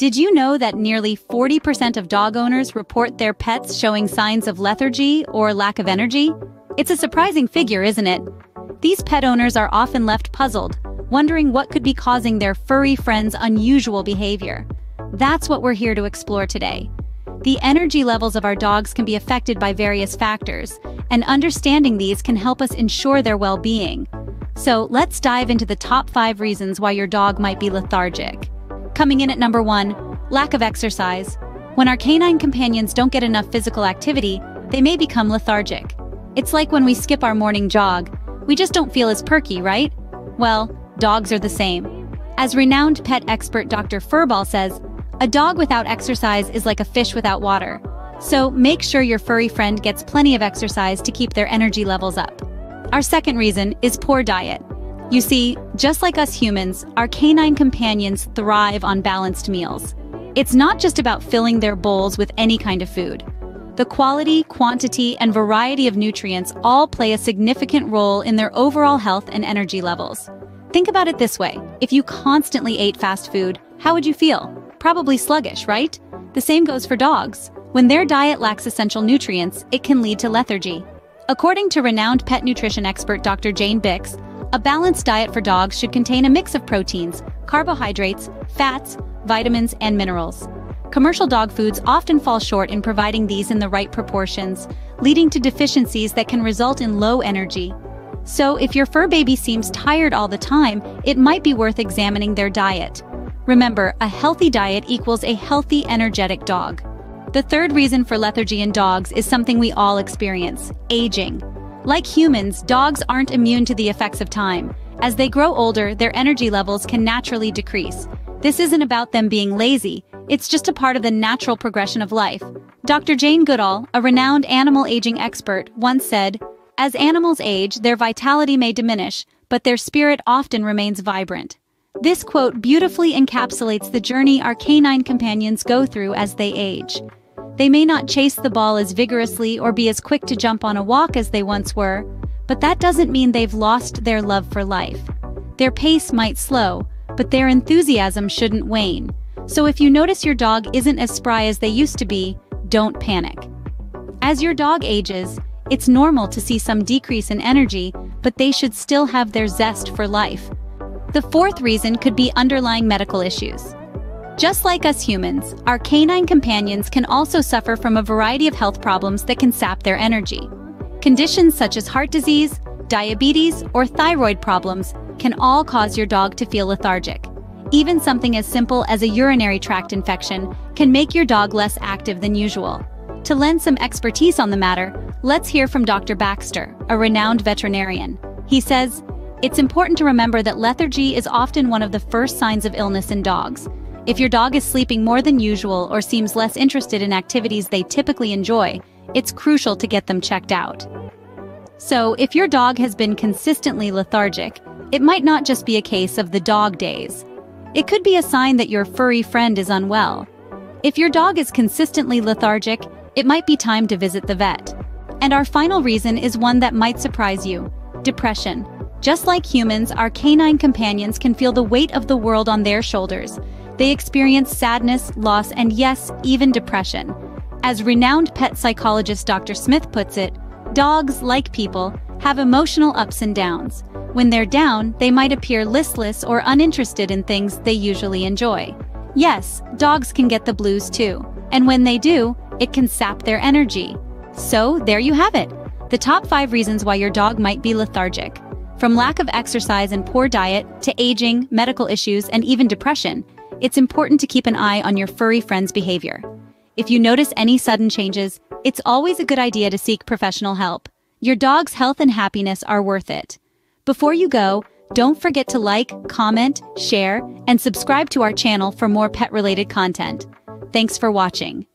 Did you know that nearly 40% of dog owners report their pets showing signs of lethargy or lack of energy? It's a surprising figure, isn't it? These pet owners are often left puzzled, wondering what could be causing their furry friends' unusual behavior. That's what we're here to explore today. The energy levels of our dogs can be affected by various factors, and understanding these can help us ensure their well-being. So let's dive into the top five reasons why your dog might be lethargic. Coming in at number one, lack of exercise. When our canine companions don't get enough physical activity, they may become lethargic. It's like when we skip our morning jog. We just don't feel as perky, right? Well, dogs are the same. As renowned pet expert Dr. Furball says, a dog without exercise is like a fish without water. So make sure your furry friend gets plenty of exercise to keep their energy levels up. Our second reason is poor diet. You see, just like us humans, our canine companions thrive on balanced meals. It's not just about filling their bowls with any kind of food. The quality, quantity, and variety of nutrients all play a significant role in their overall health and energy levels. Think about it this way. If you constantly ate fast food, how would you feel? Probably sluggish, right? The same goes for dogs. When their diet lacks essential nutrients, it can lead to lethargy. According to renowned pet nutrition expert Dr. Jane Bix, a balanced diet for dogs should contain a mix of proteins, carbohydrates, fats, vitamins, and minerals. Commercial dog foods often fall short in providing these in the right proportions, leading to deficiencies that can result in low energy. So if your fur baby seems tired all the time, it might be worth examining their diet. Remember, a healthy diet equals a healthy, energetic dog. The third reason for lethargy in dogs is something we all experience, aging. Like humans, dogs aren't immune to the effects of time. As they grow older, their energy levels can naturally decrease. This isn't about them being lazy, it's just a part of the natural progression of life. Dr. Jane Goodall, a renowned animal aging expert, once said, As animals age, their vitality may diminish, but their spirit often remains vibrant. This quote beautifully encapsulates the journey our canine companions go through as they age. They may not chase the ball as vigorously or be as quick to jump on a walk as they once were, but that doesn't mean they've lost their love for life. Their pace might slow, but their enthusiasm shouldn't wane. So if you notice your dog isn't as spry as they used to be, don't panic. As your dog ages, it's normal to see some decrease in energy, but they should still have their zest for life. The fourth reason could be underlying medical issues. Just like us humans, our canine companions can also suffer from a variety of health problems that can sap their energy. Conditions such as heart disease, diabetes, or thyroid problems can all cause your dog to feel lethargic. Even something as simple as a urinary tract infection can make your dog less active than usual. To lend some expertise on the matter, let's hear from Dr. Baxter, a renowned veterinarian. He says, it's important to remember that lethargy is often one of the first signs of illness in dogs. If your dog is sleeping more than usual or seems less interested in activities they typically enjoy, it's crucial to get them checked out. So, if your dog has been consistently lethargic, it might not just be a case of the dog days. It could be a sign that your furry friend is unwell. If your dog is consistently lethargic, it might be time to visit the vet. And our final reason is one that might surprise you depression. Just like humans, our canine companions can feel the weight of the world on their shoulders. They experience sadness, loss, and yes, even depression. As renowned pet psychologist Dr. Smith puts it, dogs, like people, have emotional ups and downs. When they're down, they might appear listless or uninterested in things they usually enjoy. Yes, dogs can get the blues too, and when they do, it can sap their energy. So, there you have it. The top five reasons why your dog might be lethargic. From lack of exercise and poor diet to aging, medical issues, and even depression, it's important to keep an eye on your furry friend's behavior. If you notice any sudden changes, it's always a good idea to seek professional help. Your dog's health and happiness are worth it. Before you go, don't forget to like, comment, share, and subscribe to our channel for more pet-related content. Thanks for watching.